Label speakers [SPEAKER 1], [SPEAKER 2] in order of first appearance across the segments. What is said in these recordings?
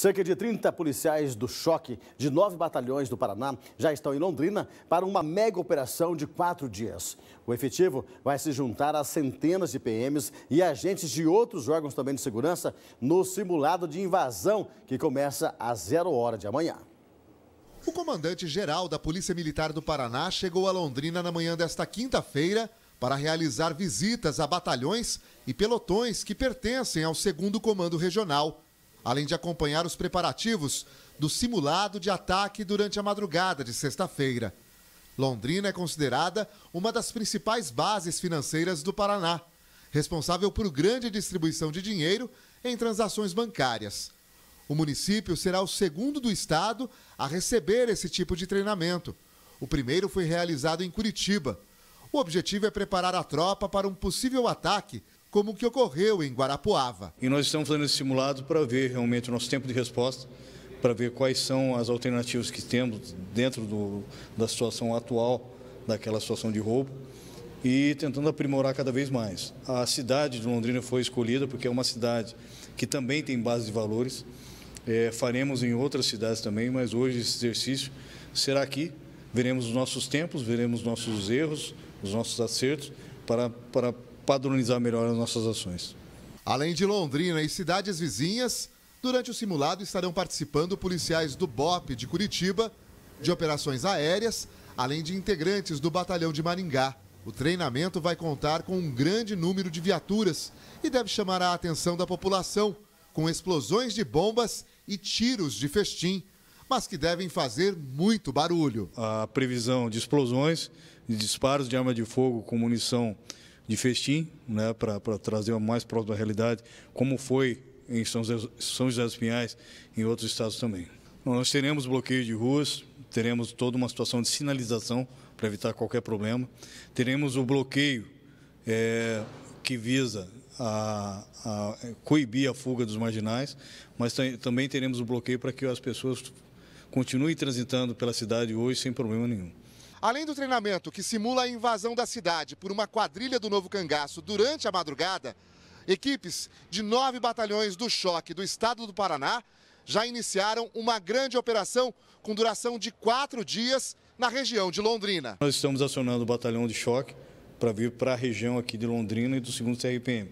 [SPEAKER 1] Cerca de 30 policiais do choque de nove batalhões do Paraná já estão em Londrina para uma mega operação de quatro dias. O efetivo vai se juntar a centenas de PMs e agentes de outros órgãos também de segurança no simulado de invasão que começa às zero hora de amanhã.
[SPEAKER 2] O comandante-geral da Polícia Militar do Paraná chegou a Londrina na manhã desta quinta-feira para realizar visitas a batalhões e pelotões que pertencem ao 2 Comando Regional além de acompanhar os preparativos do simulado de ataque durante a madrugada de sexta-feira. Londrina é considerada uma das principais bases financeiras do Paraná, responsável por grande distribuição de dinheiro em transações bancárias. O município será o segundo do estado a receber esse tipo de treinamento. O primeiro foi realizado em Curitiba. O objetivo é preparar a tropa para um possível ataque como o que ocorreu em Guarapuava.
[SPEAKER 3] E nós estamos fazendo esse simulado para ver realmente o nosso tempo de resposta, para ver quais são as alternativas que temos dentro do, da situação atual, daquela situação de roubo, e tentando aprimorar cada vez mais. A cidade de Londrina foi escolhida porque é uma cidade que também tem base de valores. É, faremos em outras cidades também, mas hoje esse exercício será aqui. Veremos os nossos tempos, veremos nossos erros, os nossos acertos, para, para padronizar melhor as nossas ações.
[SPEAKER 2] Além de Londrina e cidades vizinhas, durante o simulado estarão participando policiais do BOP de Curitiba, de operações aéreas, além de integrantes do Batalhão de Maringá. O treinamento vai contar com um grande número de viaturas e deve chamar a atenção da população, com explosões de bombas e tiros de festim, mas que devem fazer muito barulho.
[SPEAKER 3] A previsão de explosões, de disparos de arma de fogo com munição de festim, né, para trazer mais próximo da realidade, como foi em São José, São José dos Pinhais e em outros estados também. Nós teremos bloqueio de ruas, teremos toda uma situação de sinalização para evitar qualquer problema, teremos o bloqueio é, que visa a, a, coibir a fuga dos marginais, mas também teremos o bloqueio para que as pessoas continuem transitando pela cidade hoje sem problema nenhum.
[SPEAKER 2] Além do treinamento que simula a invasão da cidade por uma quadrilha do Novo Cangaço durante a madrugada, equipes de nove batalhões do choque do estado do Paraná já iniciaram uma grande operação com duração de quatro dias na região de Londrina.
[SPEAKER 3] Nós estamos acionando o batalhão de choque para vir para a região aqui de Londrina e do segundo CRPM,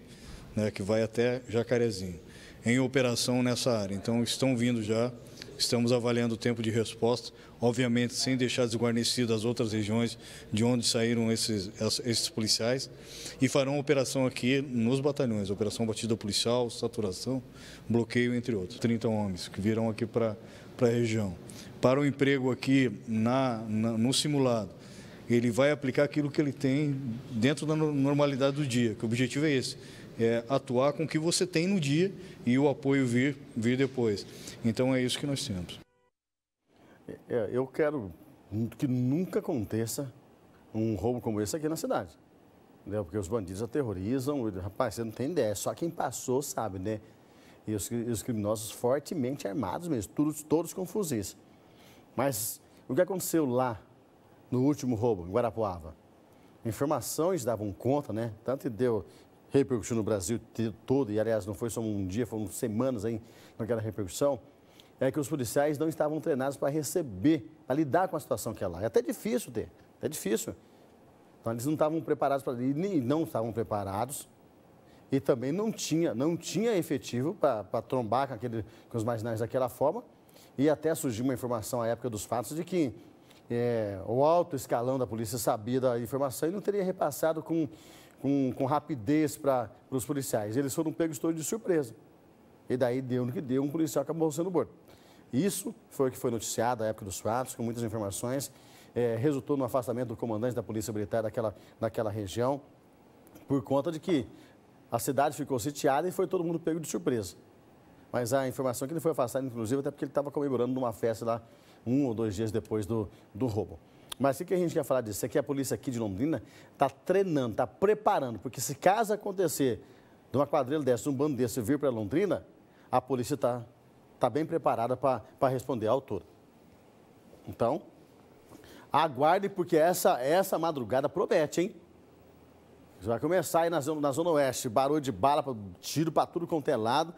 [SPEAKER 3] né, que vai até Jacarezinho, em operação nessa área. Então estão vindo já Estamos avaliando o tempo de resposta, obviamente sem deixar desguarnecido as outras regiões de onde saíram esses, esses policiais, e farão operação aqui nos batalhões, operação batida policial, saturação, bloqueio, entre outros. 30 homens que virão aqui para a região. Para o emprego aqui na, na, no simulado, ele vai aplicar aquilo que ele tem dentro da normalidade do dia, que o objetivo é esse, é atuar com o que você tem no dia e o apoio vir, vir depois. Então é isso que nós temos.
[SPEAKER 1] É, eu quero que nunca aconteça um roubo como esse aqui na cidade. Entendeu? Porque os bandidos aterrorizam. Rapaz, você não tem ideia, só quem passou sabe, né? E os, os criminosos fortemente armados mesmo, todos, todos com fuzis. Mas o que aconteceu lá no último roubo, em Guarapuava? Informações davam conta, né? Tanto deu repercutiu no Brasil todo, e aliás, não foi só um dia, foram semanas aí naquela repercussão, é que os policiais não estavam treinados para receber, para lidar com a situação que é lá. É até difícil ter, é difícil. Então, eles não estavam preparados para e não estavam preparados e também não tinha, não tinha efetivo para trombar com, aquele, com os marginais daquela forma. E até surgiu uma informação à época dos fatos de que é, o alto escalão da polícia sabia da informação e não teria repassado com com, com rapidez para os policiais. Eles foram pegos todos de surpresa. E daí deu no que deu, um policial acabou sendo morto. Isso foi o que foi noticiado na época dos fatos, com muitas informações. É, resultou no afastamento do comandante da Polícia Militar daquela, daquela região, por conta de que a cidade ficou sitiada e foi todo mundo pego de surpresa. Mas a informação é que ele foi afastado, inclusive, até porque ele estava comemorando numa festa lá um ou dois dias depois do, do roubo. Mas o que a gente quer falar disso? É que a polícia aqui de Londrina está treinando, está preparando, porque se caso acontecer de uma quadrilha dessa, um bando desse vir para Londrina, a polícia está tá bem preparada para responder à altura. Então, aguarde, porque essa, essa madrugada promete, hein? Vai começar aí na zona, na zona oeste, barulho de bala, tiro para tudo quanto é lado.